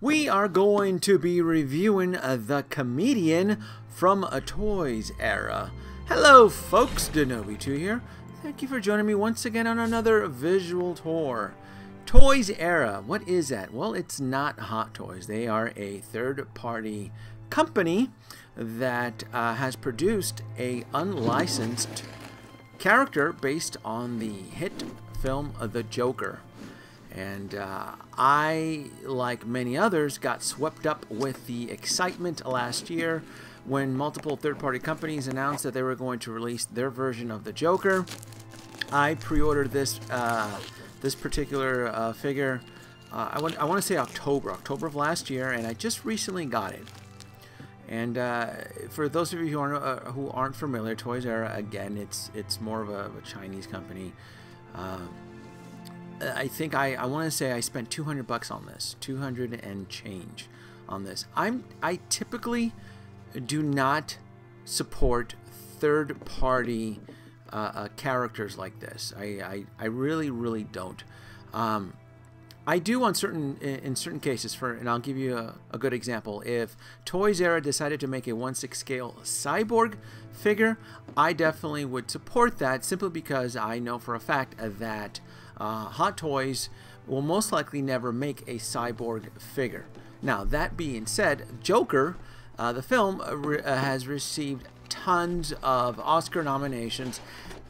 we are going to be reviewing uh, The Comedian from a Toys Era. Hello folks, Danoby2 here. Thank you for joining me once again on another visual tour. Toys Era, what is that? Well, it's not Hot Toys. They are a third-party company that uh, has produced a unlicensed character based on the hit film The Joker. And uh, I, like many others, got swept up with the excitement last year when multiple third party companies announced that they were going to release their version of the Joker. I pre ordered this, uh, this particular uh, figure, uh, I, want, I want to say October, October of last year, and I just recently got it. And uh, for those of you who aren't, uh, who aren't familiar, Toys Era again, it's it's more of a, a Chinese company. Uh, I think I, I want to say I spent 200 bucks on this, 200 and change on this. I'm I typically do not support third party uh, uh, characters like this. I, I, I really really don't. Um, I do on certain in certain cases for and I'll give you a, a good example. If Toys Era decided to make a 1 6 scale cyborg figure, I definitely would support that simply because I know for a fact that uh, Hot Toys will most likely never make a cyborg figure. Now, that being said, Joker, uh, the film, uh, re uh, has received tons of Oscar nominations,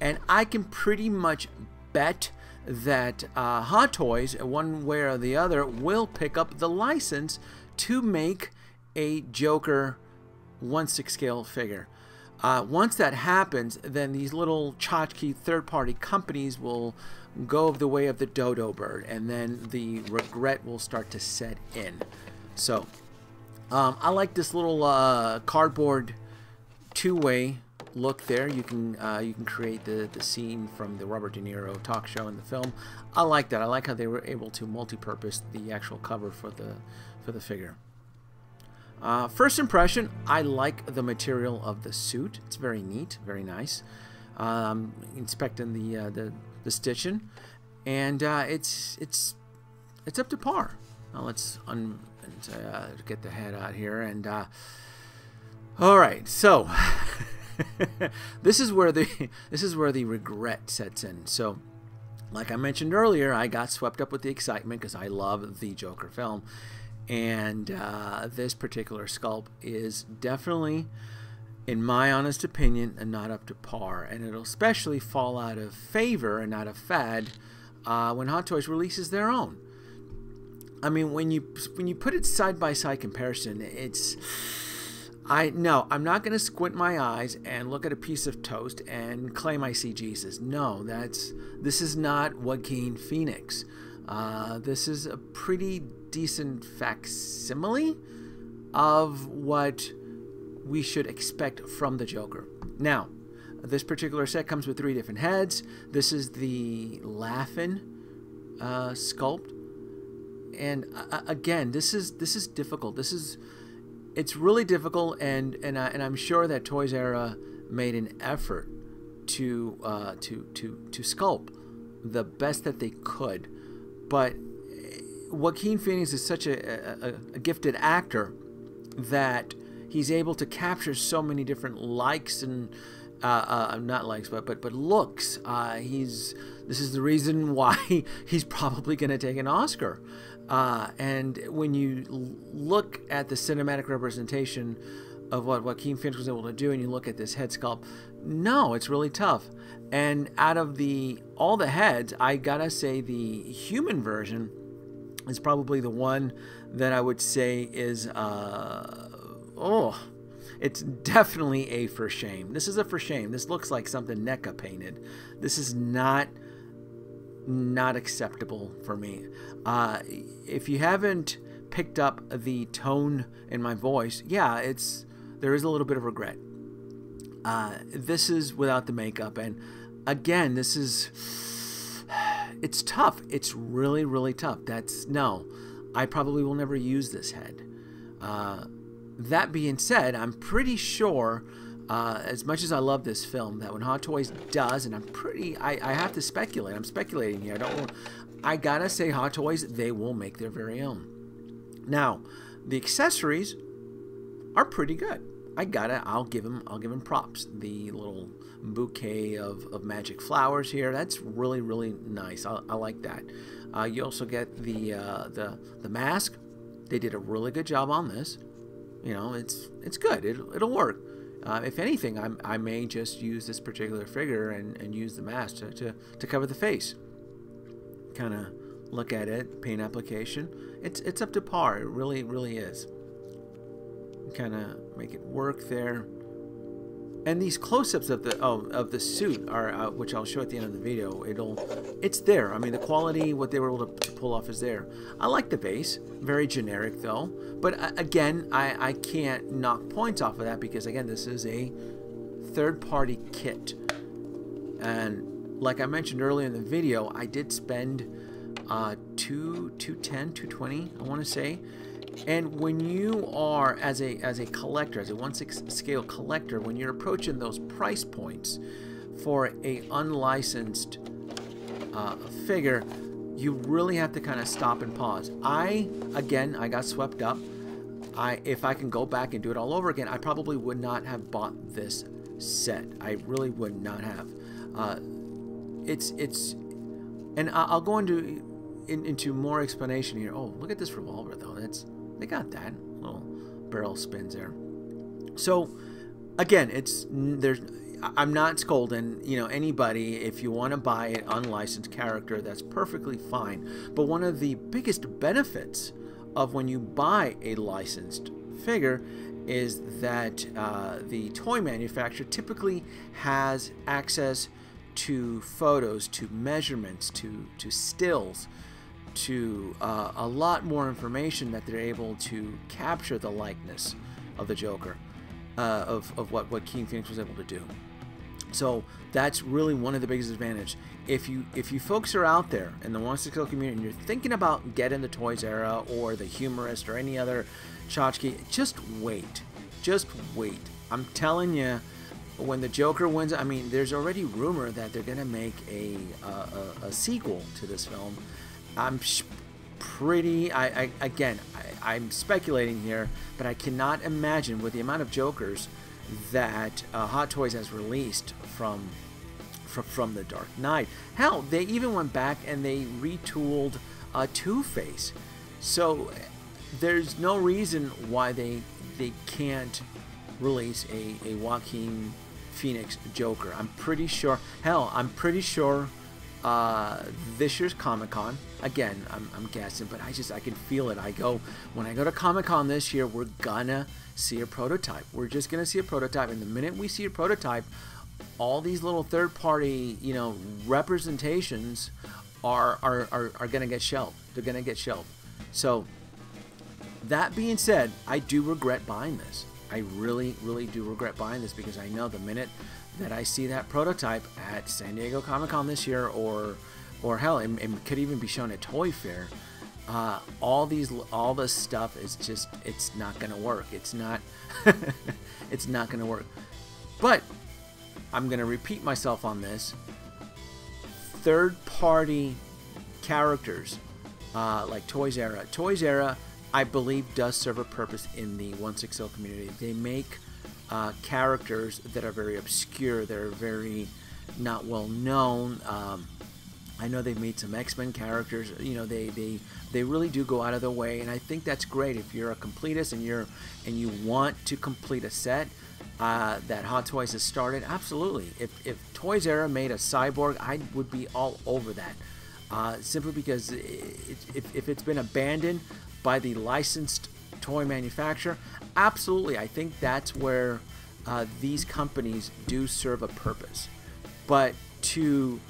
and I can pretty much bet that uh, Hot Toys, one way or the other, will pick up the license to make a Joker 1 6 scale figure. Uh, once that happens, then these little tchotchke third-party companies will go the way of the dodo bird, and then the regret will start to set in. So, um, I like this little uh, cardboard two-way look there. You can uh, you can create the the scene from the Robert De Niro talk show in the film. I like that. I like how they were able to multi-purpose the actual cover for the for the figure. Uh, first impression, I like the material of the suit. It's very neat, very nice. Um, inspecting the, uh, the the stitching, and uh, it's it's it's up to par. Now let's un uh, get the head out here, and uh, all right. So this is where the this is where the regret sets in. So. Like I mentioned earlier, I got swept up with the excitement because I love the Joker film, and uh, this particular sculpt is definitely, in my honest opinion, and not up to par, and it'll especially fall out of favor and out of fad uh, when Hot Toys releases their own. I mean, when you when you put it side by side comparison, it's I no, I'm not going to squint my eyes and look at a piece of toast and claim I see Jesus. No, that's this is not Joaquin Phoenix. Uh, this is a pretty decent facsimile of what we should expect from the Joker. Now, this particular set comes with three different heads. This is the Laughing uh, sculpt, and uh, again, this is this is difficult. This is it's really difficult, and and uh, and I'm sure that Toys Era made an effort to uh, to to to sculpt the best that they could but Joaquin Phoenix is such a, a, a, gifted actor that he's able to capture so many different likes and uh, uh, not likes, but but but looks. Uh, he's this is the reason why he's probably going to take an Oscar. Uh, and when you look at the cinematic representation of what Joaquin Phoenix was able to do, and you look at this head sculpt, no, it's really tough. And out of the all the heads, I gotta say the human version is probably the one that I would say is uh, oh, it's definitely a for shame. This is a for shame. This looks like something NECA painted. This is not not acceptable for me. Uh, if you haven't picked up the tone in my voice, yeah, it's there is a little bit of regret. Uh, this is without the makeup, and again, this is it's tough. It's really, really tough. That's no, I probably will never use this head. Uh, that being said, I'm pretty sure, uh, as much as I love this film, that when Hot Toys does, and I'm pretty, I, I have to speculate. I'm speculating here. I don't. I gotta say, Hot Toys, they will make their very own. Now, the accessories are pretty good. I gotta, I'll give them. I'll give him props. The little bouquet of, of magic flowers here, that's really, really nice. I, I like that. Uh, you also get the, uh, the, the mask. They did a really good job on this. You know, it's, it's good. It, it'll work. Uh, if anything, I'm, i may just use this particular figure and, and use the mask to, to, to cover the face. Kind of look at it, paint application. It's, it's up to par. It really, really is. Kind of make it work there. And these close-ups of the of the suit are, uh, which I'll show at the end of the video. It'll, it's there. I mean, the quality, what they were able to, to pull off is there. I like the base, very generic though. But uh, again, I I can't knock points off of that because again, this is a third-party kit. And like I mentioned earlier in the video, I did spend uh, two, 210, 220, I want to say. And when you are, as a, as a collector, as a 1 6 scale collector, when you're approaching those price points for a unlicensed uh, figure, you really have to kind of stop and pause. I, again, I got swept up. I, if I can go back and do it all over again, I probably would not have bought this set. I really would not have. Uh, it's, it's, and I'll go into in, into more explanation here. Oh, look at this revolver though. That's they got that little barrel spins there. So again, it's there's I'm not scolding, you know, anybody if you want to buy an unlicensed character, that's perfectly fine. But one of the biggest benefits of when you buy a licensed figure is that uh, the toy manufacturer typically has access to photos, to measurements, to to stills, to uh, a lot more information that they're able to capture the likeness of the Joker, uh, of, of what, what Joaquin Phoenix was able to do. So that's really one of the biggest advantages. If you if you folks are out there in the 160 community and you're thinking about getting the Toys era or the Humorist or any other tchotchke, just wait. Just wait. I'm telling you, when the Joker wins, I mean, there's already rumor that they're gonna make a, a, a sequel to this film I'm pretty. I, I again, I, am speculating here, but I cannot imagine with the amount of Jokers that uh, Hot Toys has released from, from from the Dark Knight. Hell, they even went back and they retooled uh, Two Face. So there's no reason why they they can't release a, a Joaquin Phoenix Joker. I'm pretty sure. Hell, I'm pretty sure uh, this year's Comic Con. Again, I'm, I'm guessing, but I just I can feel it. I go when I go to Comic Con this year, we're gonna see a prototype. We're just gonna see a prototype, and the minute we see a prototype, all these little third-party, you know, representations are are, are, are gonna get shelved. They're gonna get shelved. So that being said, I do regret buying this. I really, really do regret buying this because I know the minute that I see that prototype at San Diego Comic Con this year, or or hell, it, it could even be shown at Toy Fair. Uh, all these, all this stuff is just, it's not gonna work. It's not, it's not gonna work. But I'm gonna repeat myself on this. Third-party characters, uh, like Toys Era. Toys Era, I believe, does serve a purpose in the 160 community. They make uh, characters that are very obscure, that are very not well known. Um, I know they've made some X-Men characters. You know, they they they really do go out of their way, and I think that's great. If you're a completist and you're and you want to complete a set uh, that Hot Toys has started, absolutely. If if Toys Era made a cyborg, I would be all over that. Uh, simply because it, if, if it's been abandoned by the licensed toy manufacturer, absolutely, I think that's where uh, these companies do serve a purpose. But to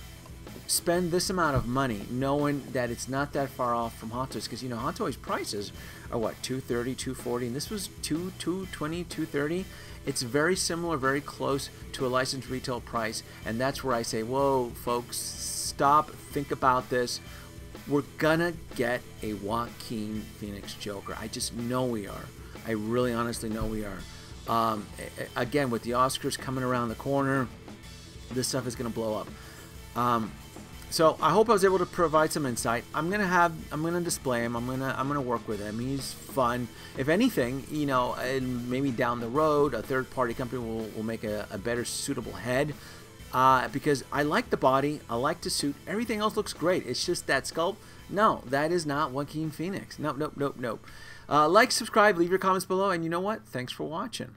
spend this amount of money knowing that it's not that far off from Hot Toys because you know Hot Toys prices are what 230 240 and this was 2 220 230 it's very similar very close to a licensed retail price and that's where I say whoa folks stop think about this we're gonna get a Joaquin Phoenix Joker I just know we are I really honestly know we are. Um, again, with the Oscars coming around the corner, this stuff is to blow up. Um, so I hope I was able to provide some insight. I'm gonna have, I'm gonna display him. I'm gonna, I'm gonna work with him. He's fun. If anything, you know, and maybe down the road, a third-party company will, will make a, a better suitable head. Uh, because I like the body, I like the suit. Everything else looks great. It's just that sculpt. No, that is not Joaquin Phoenix. Nope, nope, nope, nope. Uh, like, subscribe, leave your comments below, and you know what? Thanks for watching.